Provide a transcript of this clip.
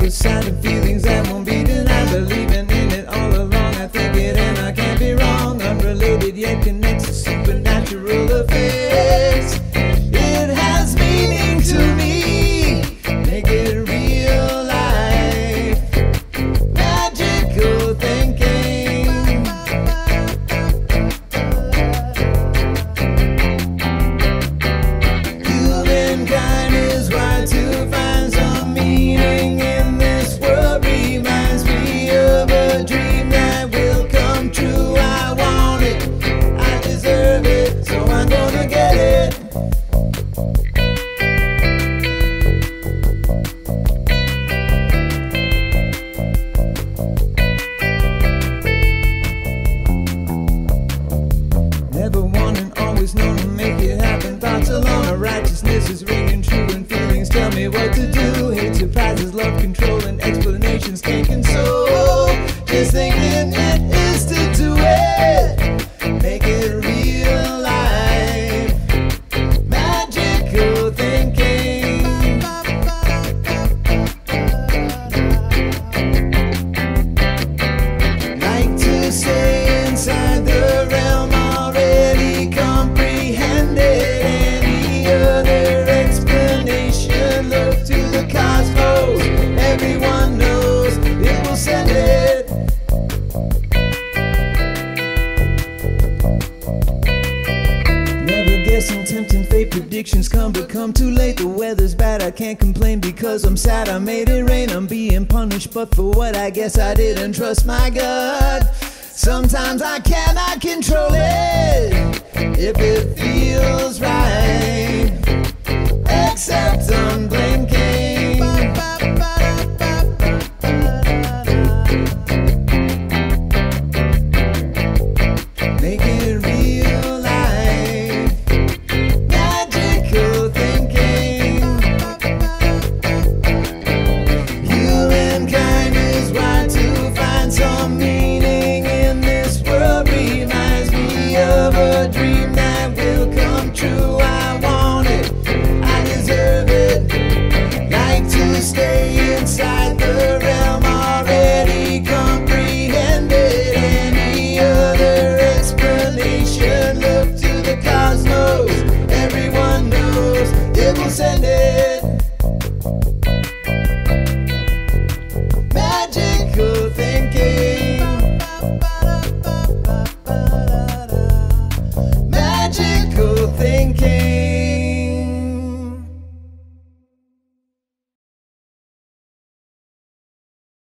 was shy to feelings that won't be denied. Believing in it all along, I think it and I can't be wrong. Unrelated yet connects a supernatural affairs. It has meaning to me. Do. Hate surprises, love control, predictions come, but come too late. The weather's bad, I can't complain because I'm sad. I made it rain, I'm being punished, but for what I guess I didn't trust my gut. Sometimes I cannot control it if it feels right. quero encender.